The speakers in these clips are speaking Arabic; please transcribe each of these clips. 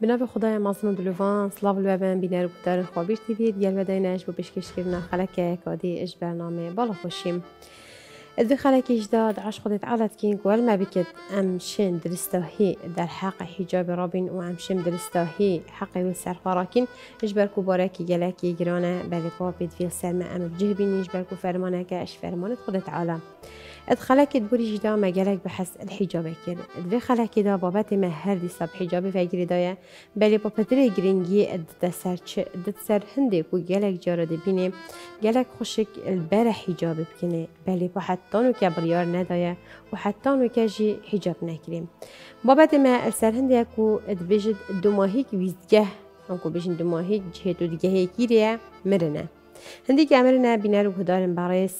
بنابه خدای مازن دلوان سلاو الوبن بینر بودار خوابیر تیوی دیگر بداینش بو بشکشکرنا خلک کادی اش برنامه بالا خوشیم. خلک اجداد عش خودت علت کین گوال ما بکت أم شن درستاهی در حق حجاب رابین و ام شن درستاهی حق و سرفاراکین اجبر کو بارکی گلکی گرانه بلی پا بید فیل سرمه أم بجه بینی اجبر کو فرمانه که إش فرمانت خودت عالم. ادخلك تبوري جدا مجالك بحس الحجاب كر ادوي خلك دا بابت ما هر دي سب حجاب فجر دايا بلي بابتري جرينجي ادت سر چ ادت سر هندي كو جالك جارا دي بيني جالك خوشك البر حجاب بكني بلي بحتانو كبريار ندايا وحتانو كجي حجاب نكريم بابت ما السر هندي كو ادبجد دوماهيك ويزجه انكو بيجن دوماهيك جهتو دجهي كيريا مرنا هندي كامرنا بينار وهدار باريس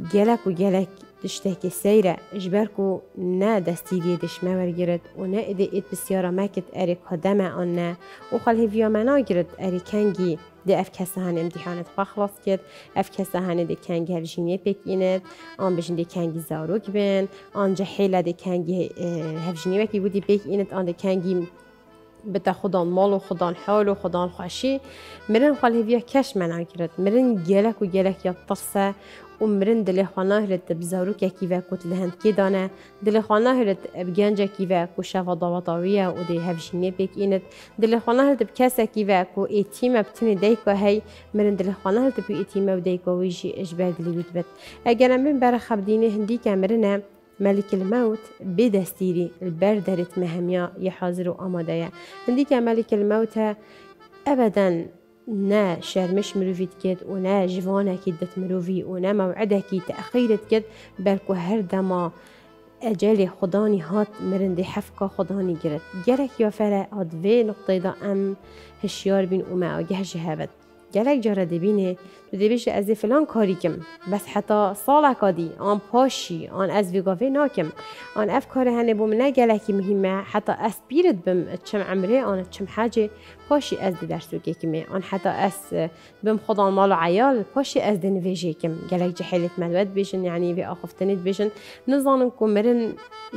جالك وجالك تشتهكي سيرة إجباركو نا دستيري دش ما ورگرد و نا إده إد بسيارة ماكت أري قدامة أنا وخال هفيا منا گرد أري كانجي دي اف کسا هن امتحانت خلاص کرد اف کسا هن دی کنگی هرجینی بکیند آن بجن دی کنگی زاروک بین آن جحیل دی کنگی هفجینی بکی بودی بکیند آن دی کنگی بتا خدان مال و خدان حال و خدان خوشی. مرن خال هفیا کش منا کرد مرن گلک و گلک یا تصه و مرن دل خانه هرت بزارو که کیوه کت لهند کی دانه. دل خانه هرت بگنج کیوه کو شفا داوطاویه و دی هفشینی بک اینت. دل خانه بکسه کیوه کو ایتیم بتنی دی که هی. مرن دل خانه بی ایتیم و دی که ویجی اجبار دلی بت اگر من بر خبدینه هندی که مرنه ملك الموت بدستيري البردرت مهميا يحاضر آماده هندي ملك الموت أبدا نا شرمش مروفيت كد ونا جوانا كدت مروفي ونا موعده كي تأخيرت كد بلكو هر دما أجالي خداني هات مرندي حفكا خداني جرت جرك يا فلا أدوي نقطة دا أم هشيار بين وما أجه جهابت گلک جاره دبینه تو دبیش از فلان کاری کم. بس حتی سال کادی آن پاشی آن از ویگاوی ناکم. آن اف کار هنه بوم نه گلکی مهمه حتی از بیرد بم چم عمره آن چم حاجة پاشی از دی درسو کمه آن حتی از بم خدا مال و عیال پاشی از دی نویجه کم. گلک جحیلت ملوت بیشن یعنی وی آخفتنید بیشن نظانم کن مرن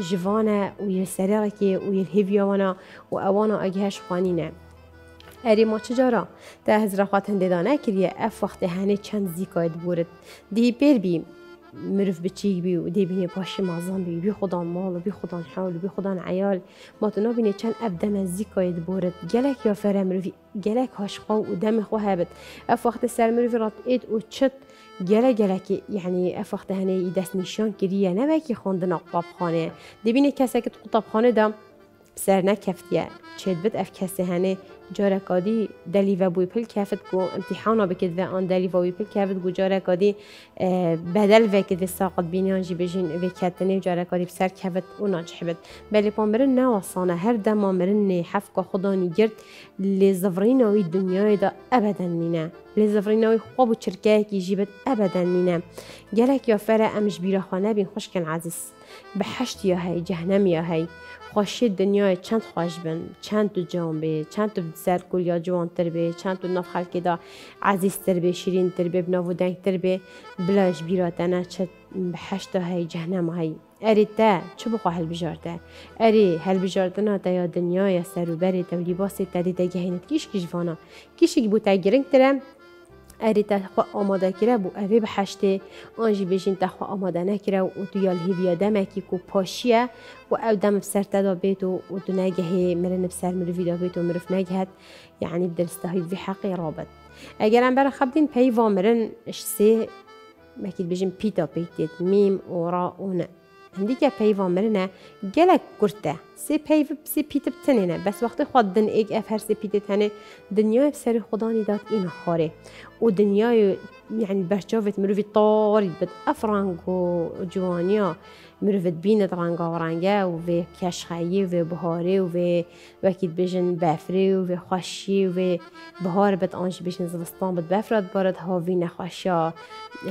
جوانه و یلسرقه و یلهیویاوانا و اوانا اگهش خوانینه. Erima çicara. Te hezra xatin dedane kiriye ef اف hene çend چند زیکاید Dihi bir bi mürüf بچیگ bi و دی بینه پاشی مازن بی. بی خودان مال بی خودان حول بی خودان عیال. ما تو نبینه چند اب دم زیکاید بورد. گلک یا فره مروفی گلک هاشقا و دم خو هبت. اف وقت سر مروفی رات اید و چت. گله که یعنی اف وقت هنه ای دست نشان کریه. نوکی خوندن قطابخانه دی بینه کسی که قطابخانه دم. سر نکفتیه. چه بد اف کسی هنه جارك قادي دليفا بويبل كافت كو امتحانا بكذا ان دليفا بويبل كافت كو جارك بدل في كذا ساقط بينيان جي بجين بكاتني جارك قادي بسر كافت وناجح بلی بلي نو نواصانا هر دما مرني حفقة خداني جرت لي زفريناوي دنیای دا ابدا نينا لي زفريناوي خواب و کی جیبت ابدا نينا جالك يا فرا امش بيرا خانه بين خوش عزيز بە حەشتیا جهنم جەهنەمیا هەی خۆشی دنیای چند خوش بن چند تو جوان بێ چند تو سەر کولیا جوانتر به چند تو ناف خەکێدا عزیزتر تر شیرینتر بێ بناو دەنگتر بێ بلاش بیراتەنە چەند بەحشتا هەی جەهنەم هەی ئەری اری چ بخوا هەلبژاردە ئەری هەلبژاردنە دایا دنیاە سەروبەری تەولی باسی تەری كيش کیش کیژوانە كيش بو تا گرنگترە اری تخوا آمادة کرده بو اوی به حشته آنجی بجین تخوا آمادة نکره و تو یال هیویا دمکی کو پاشیه و أو دم بسر تدا بیت و تو نگهه مرن بسر مروفی دا بیت و مروف نگهت یعنی بدرستهی في حقی رابط. اگر ام برا خبدین پی وامرن اش سه مکید بجین پیتا پیتید. میم و را و نه دیگه پیوان مرنه گلک گرته. سی پیو سی پیتب تنینه بس وقتی خود دن ایگ اف هر سی پیتب تنه دنیای سر خدا نیداد این خاره. و دنیای يعني برشافت مروفي طاري بد افرانگو جوانيا. مروفت بینت رنگا و رنگه و و کشخایی و بهاره و وکید بجن بفری و خوشی و بهار بد آنش بجن زبستان بد بفرد بارد هاوی نخوشا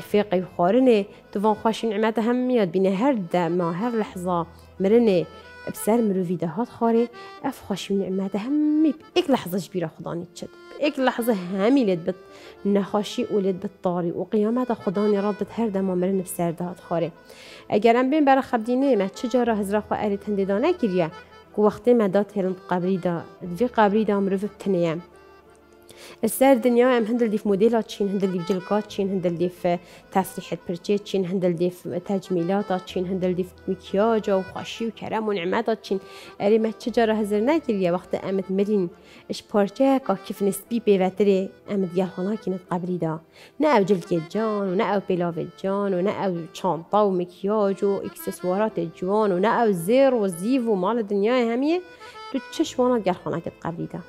فیقی و خارنه تو وان خوشی نعمت هم میاد بینه هر دما هر لحظة مرنه بسر مروفی دهات خاره اف خوشی و نعمت همی ایک لحظه جبیره خدا نیچد ایک لحظه همی لید بد نخاشی و لید بد طاری و قیامت خدا نیراد بد هر دم مرن بسر دهات خاره. اگرم بین برای خبدینه ما چجارا هزرا خو اری تندیدانه کریه که وقتی مدات هلند قبری دا دوی قبری دا مروف بتنیم السعر دنيا ام هندل ديف موديلات تشين هندل ديف جلقات تشين هندل ديف تسريحة برجيت تشين هندل ديف تجميلات تشين هندل ديف مكياج وخاشي وكرم ونعمات تشين اري ما تشجرة هزر ناكل يا وقت امت مرين إش بارجا كيف نسبي بيفتري امت ديال خنا كينت قبلي دا. ناو جلد جان وناو بيلاف جان وناو شانطة ومكياج واكسسوارات جوان وناو زير وزيف ومال الدنيا همية. تو تششوانا ديال خنا كت قبلي دا.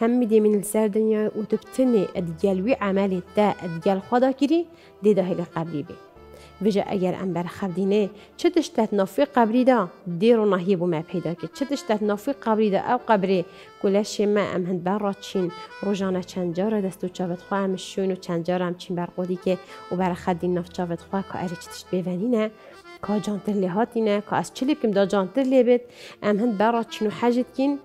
هم من السردنيا وتبتني ادجال وي عمل تا ادجال خدا دي ده اللي قبلي بي بجا اگر ام بر خبدینه چه تشتت نافی قبری دا؟ دیر و نهی بو ما پیدا که. چه تشتت نافی قبری دا؟ او قبری. کلش ما ام هند بر چین. روزانه چند جار دستو چاوت خواه ام و چند جار ام چین بر قودی که. و بر خدین ناف چاوت خواه که اری چتشت ببینینه که جانتر لیهاتینه که از چلی بکم دا جانتر لیبت ام هند بر چین و حاجت کین.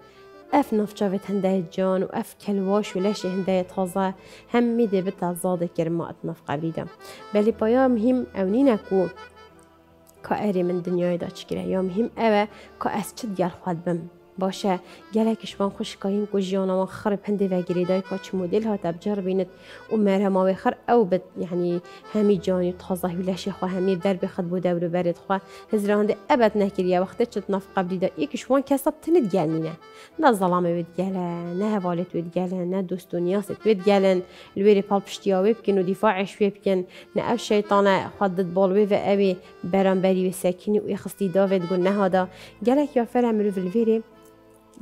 اف نفجافت هنداية جان واف كلواش ولاش هنداية تازة هم ميدي بتا زادة كرما اتنف قبيدا بلي بايا مهم او نينكو كأري من دنياي دا چكره يا مهم اوه كأس چد گل خواد بم. باشه. گلکش وان خوش کاین کو جیانا وان خرب هندی و گریدای کا چه مدل ها تبجر بینت. و مرهما و خر أو بد يعني همي جاني تخزه ولاشي خو همي در بخد بو دور برد خو هزران ابد نکر یا وقت چت نف قبلی دا ایکش وان کسب تند گلنینه نه. ظلامه ود گله نه حوالت ود گله نه دوست دنیاست ود گلن الویری پال پشتیاوی بکن و دفاعش وی بکن. نه أو شیطانه خدت بالوی و اوی برانبری و سکینی و اخستی داوید گل نه هادا گلک یا فرم رو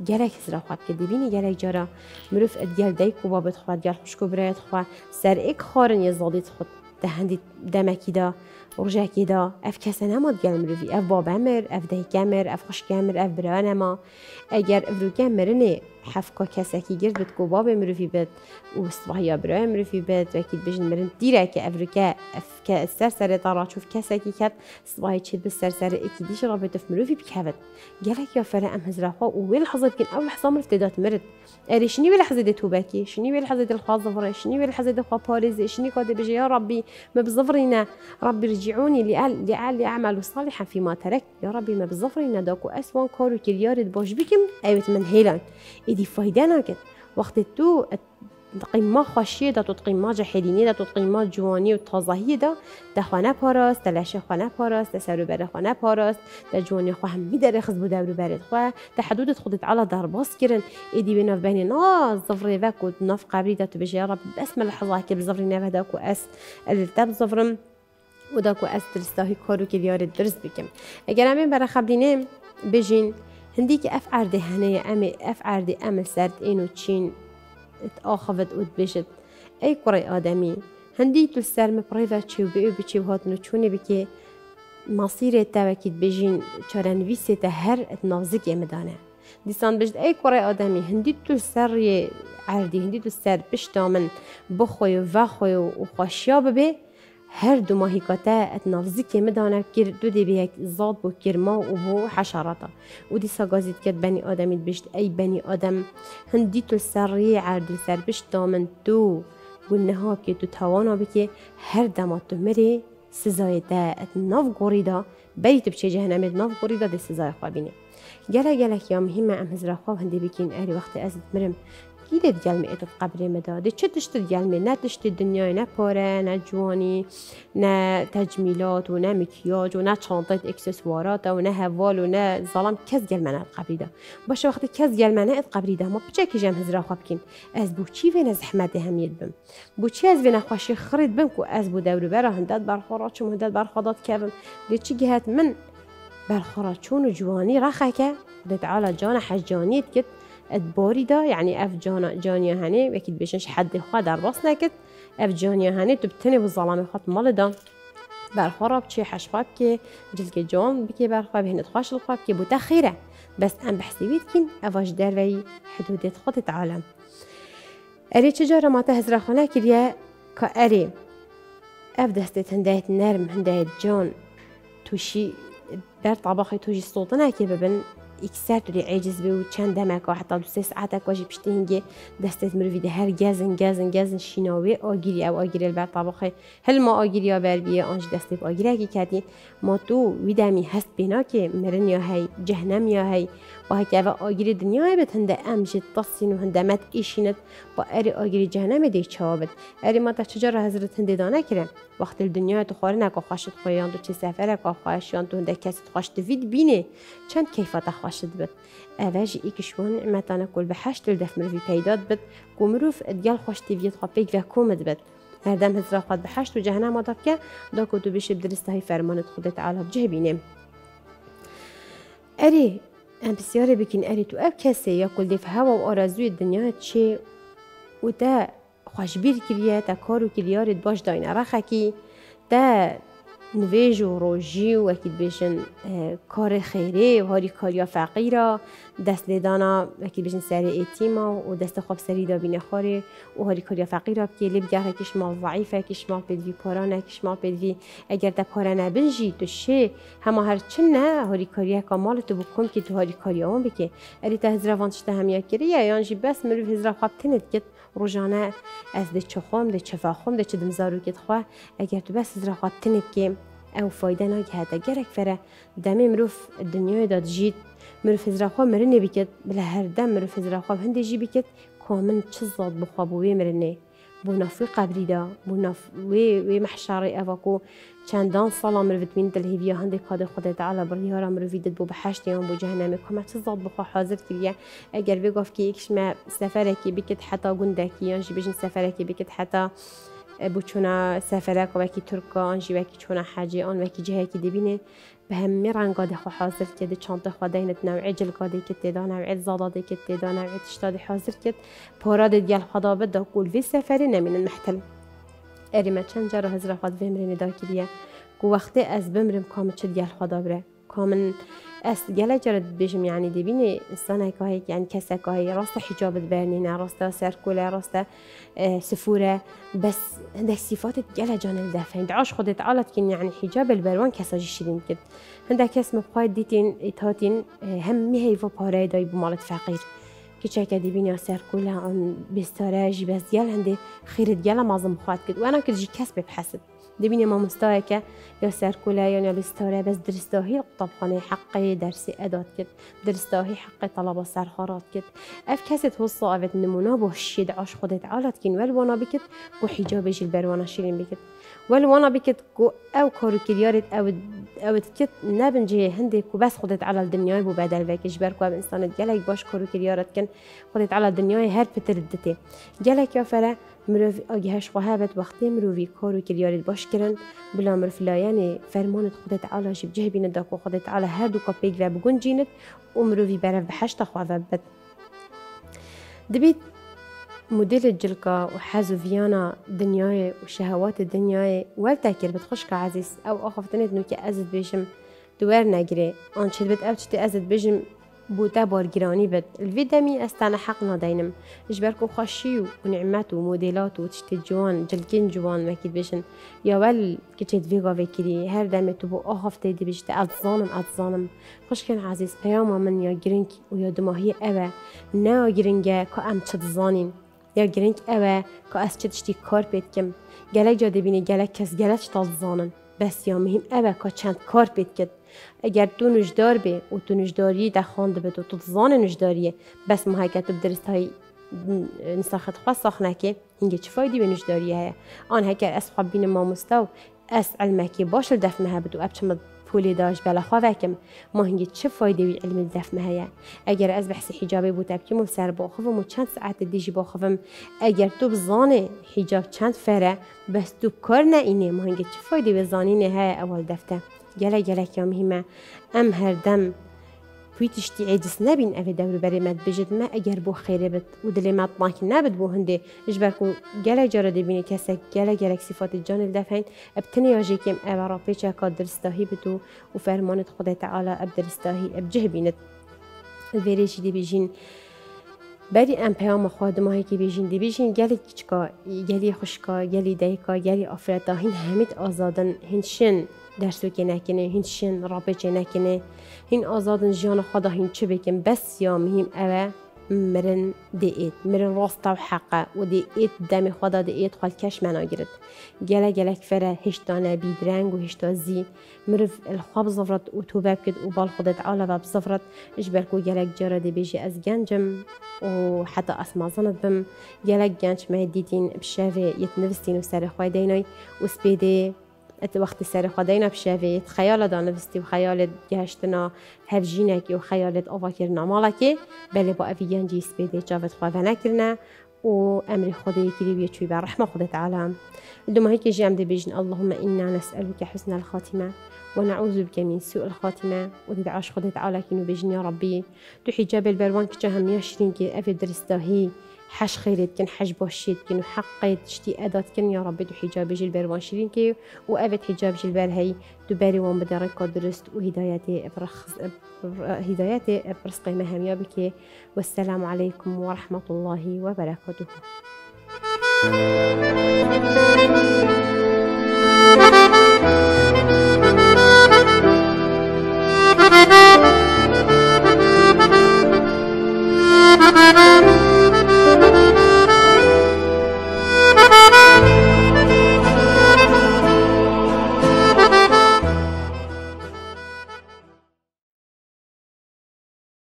الویری gelek zira xwat kir dibînî gelek cara mirov et gel deyk û babet xwat gel xuşko birayet xwe ser êk xwarin yê zalî xwe di hendî demekî da rojekî da ev kese nemat gel mirovî ev حفكا کسی که گرد بد کو باب امرو فی بد و صبحی ابرو امرو فی بد و اکید بجن مرن دیره که افرو که افکا سر سر دارا چوف کسی که کت صبحی سر سر اکی دیش را بدف مرو فی بکهود گلک ام هزرافا و وی لحظه بکن أو لحظه مرف دادات مرد. اری شنی وی ده توبکی شنی وی لحظه ده خواه زفره شنی وی لحظه ده خواه پارز شنی که ده بجه ما بزفرینا ربی رجعونی لعال لعال اعمال صالحا فی ما ترک. یا ربی ما بزفرینا داکو اسوان کارو کلیارد باش بکم. ایوت من هیلان إدي فايدة ناكد وقت تو قیمه خوشی دا تو قیمه جهلینی دا تو قیمه جوانی و تازهی دا دا خانه پاراست دا لشه خانه پاراست دا سرو بره خانه پاراست. دا جوانی خو هم میداره خز بوده رو برد خو دا حدودت خودت على درباس کرن. ایدی بنا بین نا زفری وک و ناف قبری دا تو بجی رب بسم لحظه که بزفری نوه دا کو اس التب زفرم و دا کو اس درستاهی کارو که بیاره درست بکم. اگر همین برای خبرینه بجین. هندی که اف هنديك هنه هنية اف أفعردي أمل سرد إنو تشين تآخفت وتبشت أي كوري آدمي هندي تلسر مبريفا تشي وبيو بتشي وهات نوچوني بكي مصير تاوكي بجين چارن هر ات اتنازك يمدانه دیسان بجد ای کره آدمی هندی تو سر عردی هندی تو سر پشت من بخوی و خوی و بی هر دو ماهیکاته ات نافزی که مدانه کر دو دی به یک زاد بو کرما و بو حشراتا. و دی ساگازید کد بنی آدمی بشت. ای بنی آدم هندی تو سری عردی سر بشت. دامن تو گونه ها که تو توانا بکی هر دمات تو مری سزای ده ات ناف گوریدا. بری تو بچه جهنم ناف گوریدا دی سزای خوابینه گله گله یا مهمه ام هزرا خواب هندی بکین. اری وقت از مرم. گیرت گلمه اتو قبری مداده چه تشت گلمه نه تشت دنیای نه پاره نه جوانی نه تجمیلات و نه مکیاج و نه چانتت اکسسوارات و نه هوال و نه ظلم کس گلمه نه قبری ده باشه وقتی کس گلمه نه قبری ده ما بچه که جمع هزرا خواب کن از بو چی وین زحمت همیت بم؟ بو چی از وین خوشی خرید بم کو از بو دورو برا هندت برخورات چون برخورات کردم؟ دی چی جهت من؟ چون و جوانی رخه که تعالى جانا حجانيت كت دا يعني اف جانا جانيا هني وكيد بيشنش حد خوا در باس نكت اف جانيا هني تبتني بالظلام خط مال دا برخورا بچي حشفاب كي جلك جون بكي برخواب هنا تخاش الخواب كي بوتا خيرة بس ام بحسي بيتكين افاش دروي حدودات خط عالم اري تجارة ما تهزر خانا كريا كأري اف دستت هندايت نرم هندايت جون. توشي بر طبخي توجي السلطنة كي ببن. اکثر دوری عجز به و چند دمک و حتی دو سه ساعت کاجی پشتی هنگی دستت مروی ده هر گزن گزن گزن شیناوی آگیری او آگیری البر طبقه هل ما آگیری بر بیه آنج دسته با آگیری اگه کردی ما تو ویدمی هست بنا که مرن یا هی جهنم یا هی و هک أو آگیری دنیا هی بت هنده أمجد تصین و هنده مت ایشینت با اری آگیری جهنم دی چابد اری ما تا چجا حضرت هنده دانه کرن وقت الدنیا تو خواره نکا خوشت خویان تو چه سفر کا خوشیان تو هنده کسی خوش دوید بینه چند کیفات خوشت بد اوج ایکشون نعمتانه کل به هشت دف مروی پیداد بد کو مروف ادیال خوش تیویت خواه پیک و کومد بد هر دم هزرا خود به هشت و جهنم آداب که دا که تو بشه بدرسته فرمانت خودت علا بجه بینه. اری ام بسیار بکن اریت و اب کسی یا کل دیف هوا و آرزوی دنیا چه و ده خوشبیر کریه تا کارو کلیارت باش داین رخکی رخه کی ده نویج و روژی و اکید بێژن کار خیره، و هاری کاریا فقیر دست لێدانا اکید بژن سری اتیما و دست خواب سری دابینە خۆرێ و هۆریکاریا فەقیرە بکە لێ بگەڕێکیش ماڵ ضعیفەکیش ما پێوی پۆرانێکیش ما اگر ئەگەر پاره پۆرە جی تو شێ هەما نه هاری کاریا کامال تو بکن که تو هاری کاریا هم بکێ اری تا هزراوان همیا کری یا یا جی بس هزرا خواب تنت کت روزانه از ده چخوام ده چفاخوم ده چدم زارو کت خواه اگر تو بس از خواه تنب که أو فایده ناگه گرک فره دمی مروف دنیای داد جید مروف از خواه مرنه بکت بلا هر دم مروف از خواه هنده جی بکت کامن چه زاد بخواه بوی مرنه؟ بو نافوی قبری دا بو ناف وی وی محشر اوکو چندان سالا مروید من دل هیویا هنده کاد خود تعالی بریارا مروید بو بحشت یان بو جهنم کما چه زاد بخوا حاضر کریه اگر بی گفت که یکش ما سفره کی بکت حتا گنده کی یان جی بجن سفره کی بکت حتا بو چونا سفره که وکی ترکان جی وکی چونا حاجی آن وکی جهه کی دبینه. به همه رنگا خو حاضر کرد چانت خو دینت نوع جل قادی کت دا نوع زادادی کت دا نوع تشتادی حاضر کت. پاراد دیال خدا بده کل وی سفری نمین المحتل اريما چند جارا هزرا خود بمرین دا کریه کو وقتی از بمرم کام چه دیال خدا بره کامن اس گله جرد بيجم يعني دبيني السنة كاهي يعني كسا كاهي راستا حجاب تبرنينا راستا سركولة راستا آه سفورة بس عندك صفات جله جان الدافع عند عاش خدت عالت كن يعني حجاب البروان كسا جشرين كد عندك كس مبقايد ديتين اتهاتين آه هم مهي فو باري بمالت فقير كيشاكا دبيني سركولة عن بستاراجي بس جل عندي خير جل معظم خات كد وأنا كد جي كسب بحسب دبینی ما مستایکه یا سرکوله یا نبستاره بس درستاهی طبخانه حقی درسی اداد کد درستاهی حقی طلب سرخارات کد اف کسی توصا اوت نمونا شید عاش خودت عالت کن. ول وأنا بکد کو حجاب جیل بروانا شیرین بکد ول وأنا بکد کو أو کارو کریارت أو أو تكت نابن جي هندي كو بس خدت على الدنيا بو بدل فيك جبر كو انسان جلك باش كورو كريارت كن خدت على الدنيا هر بتردتي جلك يا فلا مرۆڤ ئەگەهش خواهابێت وەختی مرۆڤی کۆر و کلیارێت باشکردن بلا مرفلایەنێ فەرمانت خودت علاژی بجهبینەدا کۆ خودت على هەردوو کە پێیگرا بگونجینت و مرۆڤی بەرەف بەهشتا خواە بێت دەبێت مدل الجلقة وحازو فيانا دنياي وشهوات الدنياي والتاكر بتخشك عزيز أو أخفتنت نوكي أزد بيشم دوار ناگره آن چه بد أبتشتي أزد بيجم بوتا بارگیرانی بد. الفيدامي أستانا حق نادينم جبركو خشي ونعمات وموديلات وتشتي جوان جلكين جوان وكيد بيشن يا ول كتشت فيغا فيكري. هر دم تو بو اخف تيدي بيشت اتظانم اتظانم خوش عزيز بياما من يا جرينك ويا دماهي اوا نا جرينجا كو ام یا گرنگ اوه که ئەس چ تشتی کار پێ بکەم گەلێک جا کس گەلک کەس گەلەش تازانن بەسییا مهم ئەوە کە چەند کار پێ کرد او تو نوژدار بێ و تو نوژداری دەخواان بس و توزانە نوژداریە بەس مهاکەت و درستایی نساخت خوا ساخنەکێ هینگە چ فایدی بە نوژداری هەیە ئان هەکە ئەس بین ما مستو و ئەس ئەلمەکی باشل دەفنە هەبێت و پولی داشت بلا خواهکم ما هنگی چه فایده وی علم الدف مهیا اگر از بحث حجابی بود ابکی مو سر با خوفم و چند ساعت دیجی با خوفم. اگر تو بزانه حجاب چند فره بس تو کار نه اینه. ما هنگی چه فایده به زانینه های اول دفته. گله گله که مهمه. ام هر دم پوی تشتی عیدس نبین اوه دور بری مد بجد ما اگر بو خیره بد و دل ما طماکی نبد بو هنده اجبر کو گله جاره دبینی کسا گله گله صفات جان الدفعین ابتنی آجی کم اوه را پیچه که درستاهی بدو و فرمانت خدا تعالی اب درستاهی اب جه بینت الویریشی دی بیجین بری ام پیام خادمه که بیجین دی بیجین گلی کچکا گلی خوشکا گلی دیکا گلی آفرتا هین همید آزادن هنشن درسو که نکنه هین رابه چه نکنه. هین آزادن جیان خدا هین چه بکن؟ بس یا مهم اوه مرن دیت مرن راست و حقه و دیت دم خدا دیت خال کش منا گرد گله گله فره هشتانه بیدرنگ و هشتا زی. مرف الخواب زفرت و توبه کد و بال خودت عالا و بزفرت اجبر کو گله جاره دی بیجی از گنجم و حتی اسما زند بم. گله گنج ما دیدین بشوه یت نفستین و سر خواه دینای. و سپیده ات وقت سر خداینا بشوید خیال دانوستی و خیال گشتنا هفجینکی و خیالت آوا کرنا مالکی. بله با اوی گنجی سپیده جاوت خواه نکرنه و أمر خدای کری بیه چوی بر رحمه خود تعالی. دوما هيك جام دي بيجن اللهم إنا نسألك حسن الخاتمة ونعوذ بك من سوء الخاتمة. وتدعاش خدت تعالى كينو بيجن يا ربي تو حجاب البروان كجهم يشرين كي أفي درستاهي حش خيرت كن حج باشيت كن حقيت شتي أدات كن يا ربي دو حجاب جلبر وانشرين كي وأفت حجاب جلبر هي دباري وان بدارك درست وهدايتي برخص هدايتي برزقي مهم يا بكي والسلام عليكم ورحمة الله وبركاته.